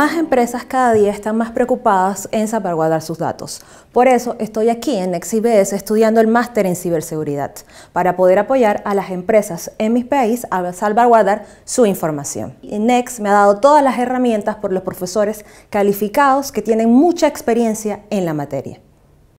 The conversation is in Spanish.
Más empresas cada día están más preocupadas en salvaguardar sus datos. Por eso estoy aquí en NextCBS estudiando el máster en ciberseguridad para poder apoyar a las empresas en mi país a salvaguardar su información. Y Next me ha dado todas las herramientas por los profesores calificados que tienen mucha experiencia en la materia.